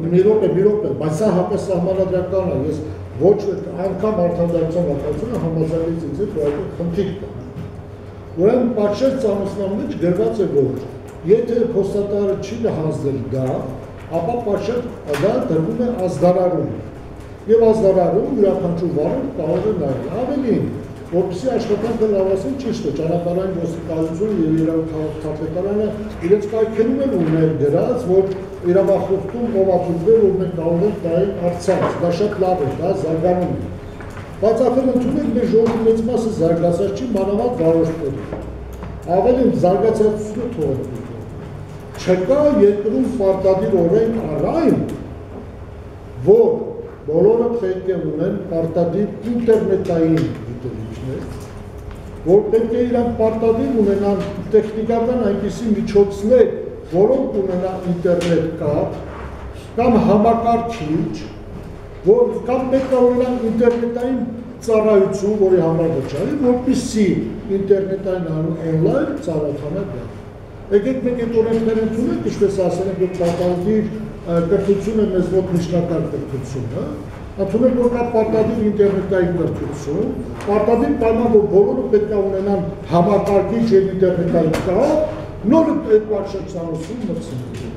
Մի րոպե, մի րոպե, բայց սա հապես սահմանադրական է, ես ոչ անգամ արդարացան վկայությունը համաձայնից ինձ հետ, որ այդ խնդիր կա։ Ուրեմն պատշեր ծանուցման մեջ գրված է, որ եթե փոստատարը չի հանձնել դա, ապա պատշեր դա դրվում է ազդարարում։ Եվ ազդարարում յուրաքանչյուր վարող կարող է նայել։ Ավելին, որպեսզի աշխատանքը լավացին ճիշտ է, ճանապարհային ոստիկանությունը եւ իրավահաղորդականը իրենց կայքերում են ուներ գրած, որ իրավախախտում ողջունվել որ մենք կարող ենք նայել արցանց, դա շատ լավ է, դա զարգանում է։ Բայց ախր ընդունենք մեր ժողովի մեծ մասը զարգացած չի, մանավանդ վարորդները։ Ավելին զարգացածությունը թողեք։ Չկա երկրում պարտադիր օրենք առայն, որ բոլորը պետք է ունեն պարտադիր ինտերնետային գիտելիքներ, որ պետք է իրանք պարտադիր ունենան տեխնիկական այնպիսի միջոցներ, որոնք ունենա ինտերնետ կապ, կամ համակարգիչ, որ կամ պետք է ունենան ինտերնետային ծառայություն, որի համար վճարի, որպեսզի ինտերնետային օնլայն ծառայությունը դա։ Եկեք մենք այդ օրենքները ընդունենք, ինչպես ասել ենք, որ պարտադիր կրթությունը մեզ մոտ միջնակարգ կրթությունը, ընդունել որ կա պարտադիր ինտերնետային կրթություն, պարտադիր պայման որ բոլորը պետք է ունենան համակարգիչ եւ ինտերնետային կապ, նոր այդ պատշաճանություն մտցնել։